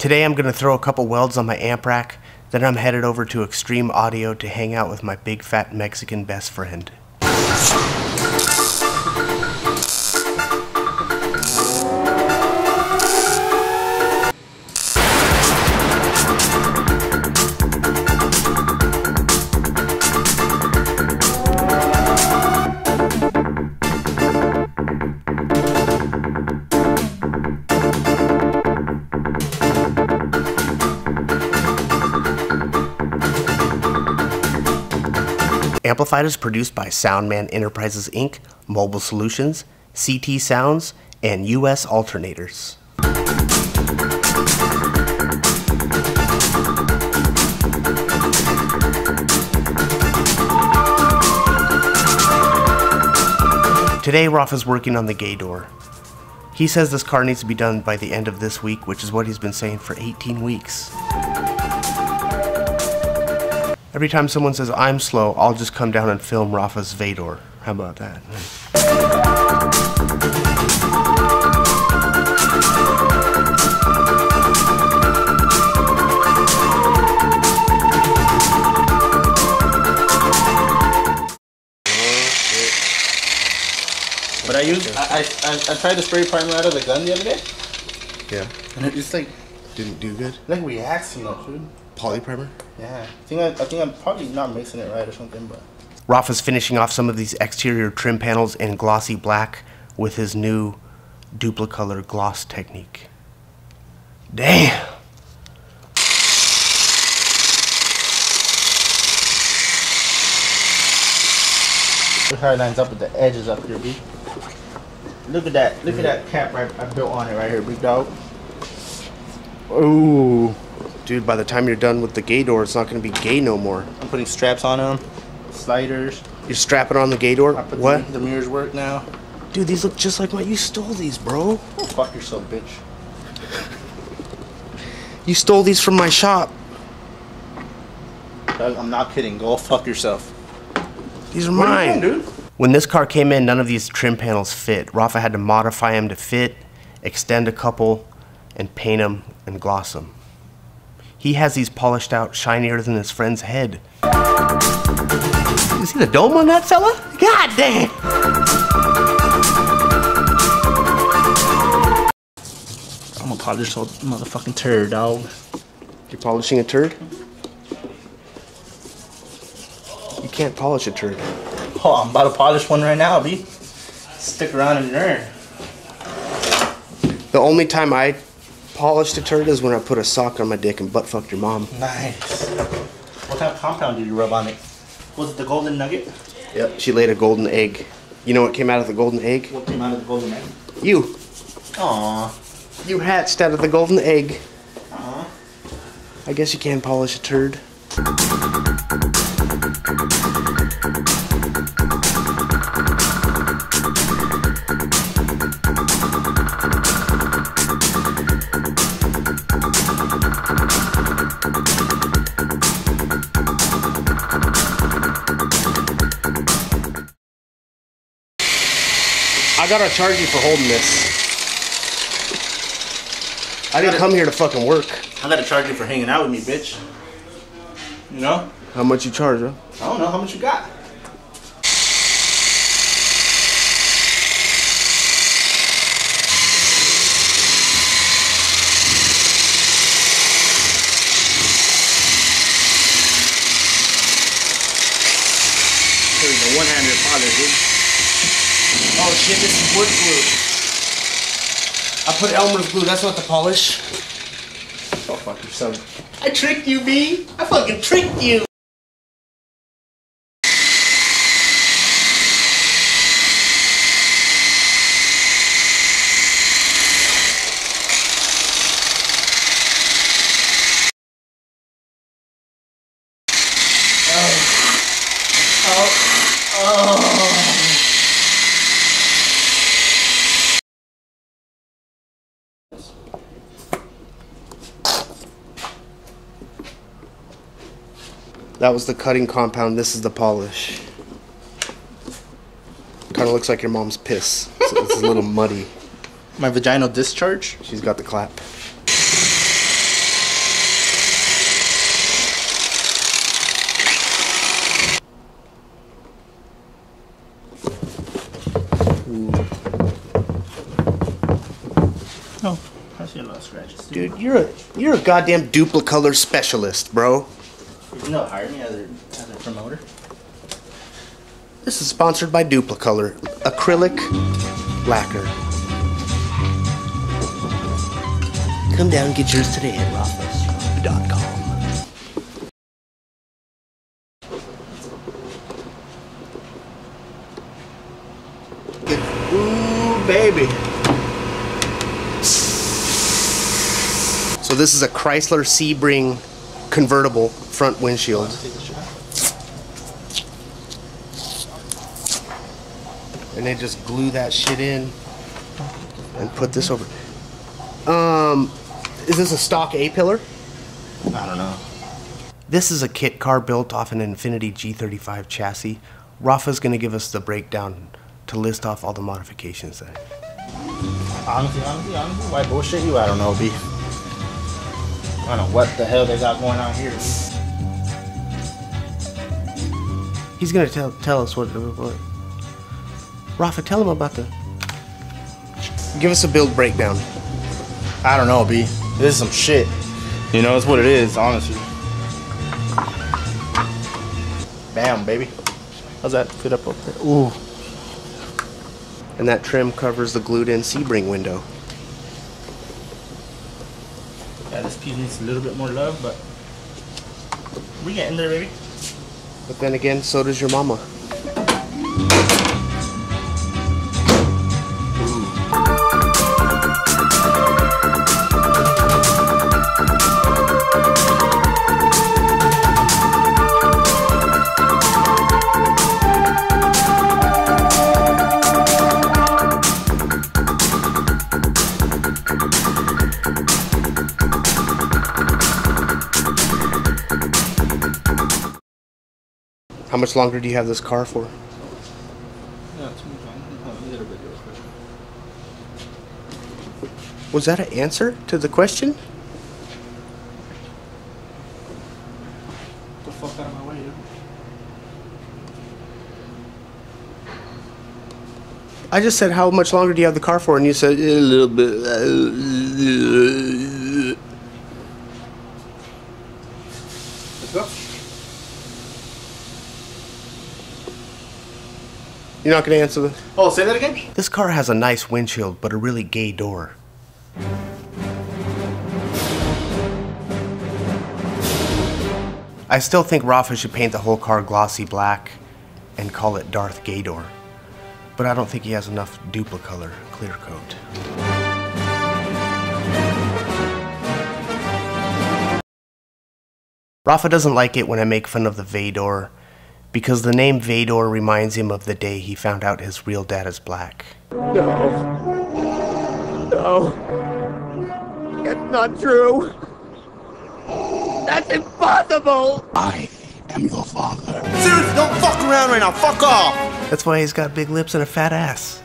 Today I'm going to throw a couple welds on my amp rack, then I'm headed over to Extreme Audio to hang out with my big fat Mexican best friend. Amplified is produced by Soundman Enterprises Inc., Mobile Solutions, CT Sounds, and US Alternators. Today, Rafa is working on the gay door. He says this car needs to be done by the end of this week, which is what he's been saying for 18 weeks. Every time someone says I'm slow, I'll just come down and film Rafa's Vaydor. How about that? But I used I, I, I, tried to spray primer out of the gun the other day, Yeah. and it just like Didn't do good. like reacts no dude. Poly primer? Yeah, I think I, I think I'm probably not mixing it right or something, but Rafa's finishing off some of these exterior trim panels in glossy black with his new duplicolor gloss technique. Damn! look how it lines up with the edges up here, B. Look at that. Look at that cap right, I built on it right here, big dog. Ooh. Dude, by the time you're done with the gay door, it's not going to be gay no more. I'm putting straps on them, sliders. You're strapping on the gay door? I put What? The, the mirrors work now. Dude, these look just like my. You stole these, bro. Oh, fuck yourself, bitch. You stole these from my shop. Dog, I'm not kidding. Go fuck yourself. These are What mine. doing, dude? When this car came in, none of these trim panels fit. Rafa had to modify them to fit, extend a couple, and paint them and gloss them. He has these polished out, shinier than his friend's head. You see the dome on that fella? God damn! I'm gonna polish this motherfucking turd, dog. You're polishing a turd? You can't polish a turd. Oh, I'm about to polish one right now, B. Stick around and learn. The only time I polished a turd is when I put a sock on my dick and butt fucked your mom. Nice. What kind of compound did you rub on it? Was it the golden nugget? Yep. She laid a golden egg. You know what came out of the golden egg? What came out of the golden egg? You. Aw. You hatched out of the golden egg. Aw. I guess you can polish a turd. Gotta charge you for holding this. I didn't come here to fucking work. I gotta charge you for hanging out with me, bitch. You know? How much you charge, huh? I don't know how much you got. Here we go, one-handed polish, dude. Oh shit, this is wood glue. I put Elmer's glue, that's not the polish. Oh, fuck yourself. I tricked you, B. I fucking tricked you. Oh. That was the cutting compound. This is the polish. Kind of looks like your mom's piss. It's, it's a little muddy. My vaginal discharge? She's got the clap. Dude, you're a you're a goddamn duplicolor specialist, bro. Know, hire me as a, as a promoter. This is sponsored by Duplicolor, acrylic lacquer. Come down and get yours today at rothfuss.com. Ooh, baby. So this is a Chrysler Sebring convertible front windshield. Take a shot. and they just glue that shit in and put this over. Um, is this a stock A pillar? I don't know. This is a kit car built off an Infiniti G35 chassis. Rafa's gonna give us the breakdown to list off all the modifications that. Honestly, honestly, honestly, why bullshit you? I don't know, B. I don't know what the hell they got going on here. He's gonna tell tell us what. what Rafa, tell him about the. Give us a build breakdown. I don't know, B. This is some shit. You know, it's what it is, honestly. Bam, baby. How's that fit up up there? Ooh. And that trim covers the glued in Sebring window. Yeah, this piece needs a little bit more love, but we getting there, baby. But then again, so does your mama. Much longer do you have this car for? Yeah, it's moving on. Hold on, a little bit real quick. Was that an answer to the question? The fuck out of my way. I just said, how much longer do you have the car for? And you said, a little bit. Uh, Let's go. You're not to answer the. Oh, say that again? This car has a nice windshield, but a really gay door. I still think Rafa should paint the whole car glossy black and call it Darth Gaydor. But I don't think he has enough duplicolor clear coat. Rafa doesn't like it when I make fun of the Vaydor because the name Vaydor reminds him of the day he found out his real dad is black. No. No. It's not true. That's impossible. I am your father. Seriously, don't fuck around right now. Fuck off. That's why he's got big lips and a fat ass.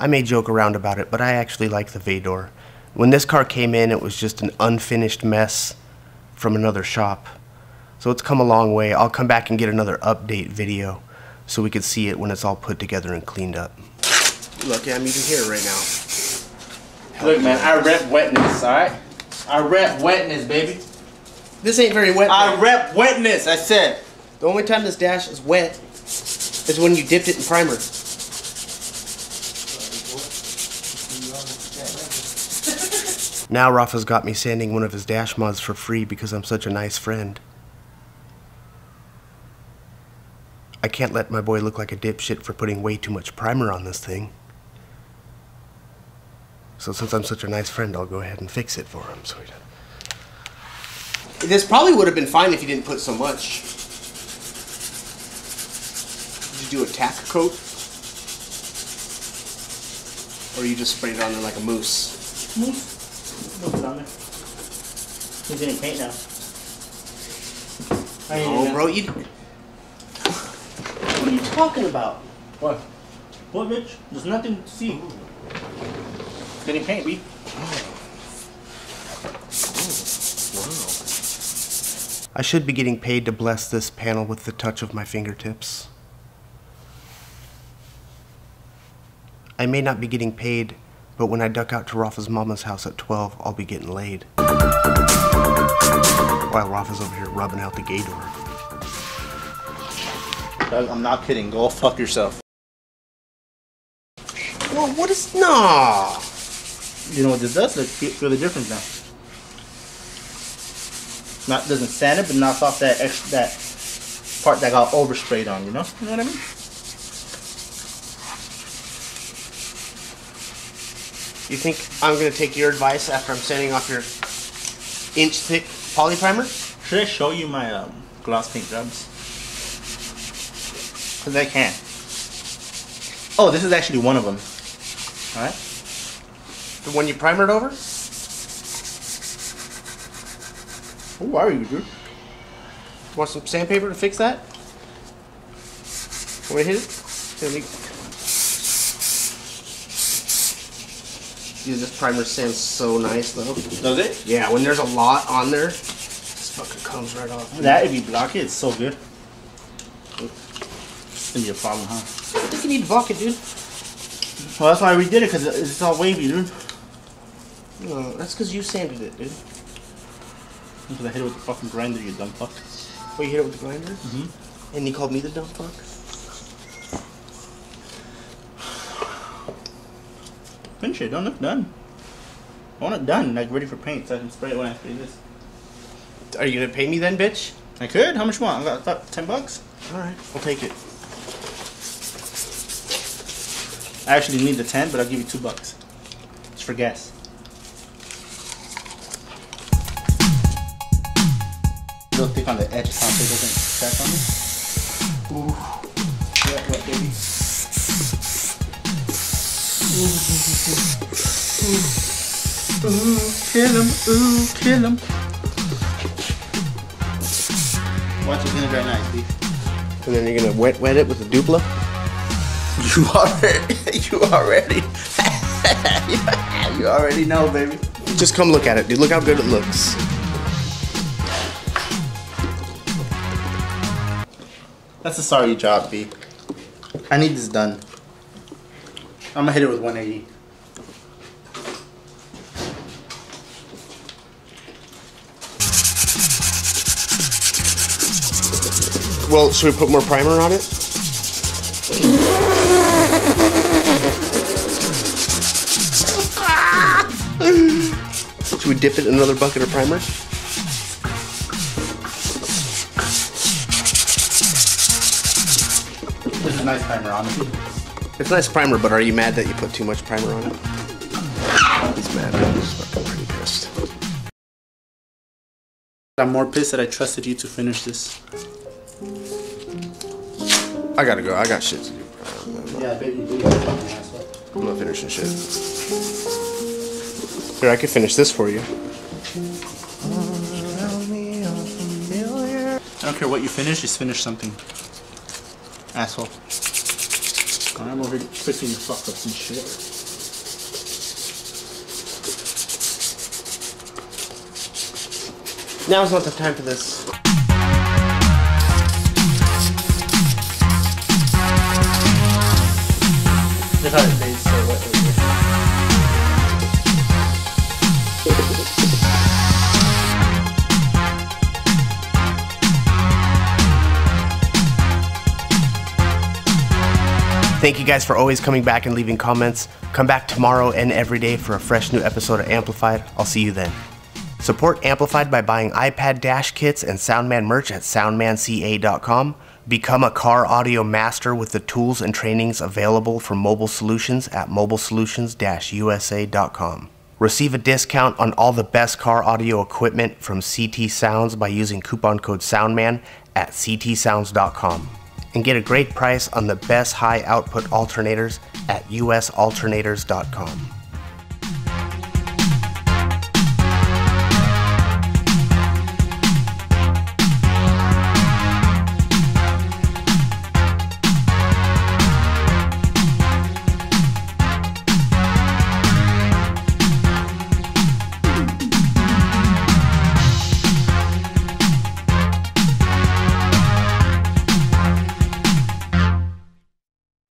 I may joke around about it, but I actually like the Vaydor. When this car came in, it was just an unfinished mess from another shop. So it's come a long way. I'll come back and get another update video so we can see it when it's all put together and cleaned up. Lucky I'm even here right now. Look, man, I rep wetness, alright? I rep wetness, baby. This ain't very wet. I rep wetness, I said. the only time this dash is wet is when you dipped it in primer. Now Rafa's got me sanding one of his dash mods for free because I'm such a nice friend. I can't let my boy look like a dipshit for putting way too much primer on this thing. So since I'm such a nice friend, I'll go ahead and fix it for him, sweetheart. This probably would have been fine if you didn't put so much. Did you do a tack coat? Or you just sprayed it on there like a mousse? Move it on there. He's getting paint now. I Oh, bro, you. What are you talking about? What? What, bitch? There's nothing to see. It's getting paint, B. I should be getting paid to bless this panel with the touch of my fingertips. I may not be getting paid, but when I duck out to Rafa's mama's house at 12, I'll be getting laid. While Rafa's over here rubbing out the gay door. Doug, I'm not kidding. Go fuck yourself. Well, what is. Nah! You know what this does? Look, feel, feel the difference now. Not doesn't sand it, but knocks off that ex, that part that got oversprayed on. You know? You know what I mean? You think I'm gonna take your advice after I'm sanding off your inch thick poly primer? Should I show you my um, gloss paint jobs? Cause I can. Oh, this is actually one of them. All right. The one you primered over? Who are you, dude? Want some sandpaper to fix that? Want to hit it? Here, let me. Dude, this primer sands so nice though. Does it? Yeah, when there's a lot on there, this fucking comes right off. That if you block it, it's so good. It's gonna be a problem, huh? I think you need to bucket, dude. Well, that's why we did it, cause it's all wavy, dude. No, that's because you sanded it, dude. Because I hit it with the fucking grinder, you dumb fuck. Oh, you hit it with the grinder? Mm-hmm. And you called me the dumb fuck? Finish it. Don't look done. I want it done, like ready for paint, so I can spray it when I spray this. Are you gonna pay me then, bitch? I could. How much you want? I got about ten bucks. Alright, I'll take it. I actually need the ten, but I'll give you two bucks. It's for gas. Real thick on the edge, so it doesn't Ooh, kill him, ooh, kill him. Watch it vinegar nice, B. And then you're gonna wet wet it with a dupla? You already, you already, you already know, baby. Just come look at it, dude. Look how good it looks. That's a sorry job, B. I need this done. I'm gonna hit it with 180. Well, should we put more primer on it? Should we dip it in another bucket of primer? This is a nice primer on it. It's a nice primer, but are you mad that you put too much primer on it? He's mad. He's fucking pretty pissed. I'm more pissed that I trusted you to finish this. I gotta go. I got shit to do. Yeah, baby, do I'm not finishing shit. Here, I could finish this for you. I don't care what you finish, just finish something. Asshole. I'm over here fixing your fuck ups and shit. Now's not the time for this. Thank you guys for always coming back and leaving comments. Come back tomorrow and every day for a fresh new episode of Amplified. I'll see you then. Support Amplified by buying iPad dash kits and Soundman merch at soundmanca.com. Become a car audio master with the tools and trainings available from Mobile Solutions at mobilesolutions-usa.com. Receive a discount on all the best car audio equipment from CT Sounds by using coupon code SOUNDMAN at ctsounds.com. And get a great price on the best high output alternators at usalternators.com.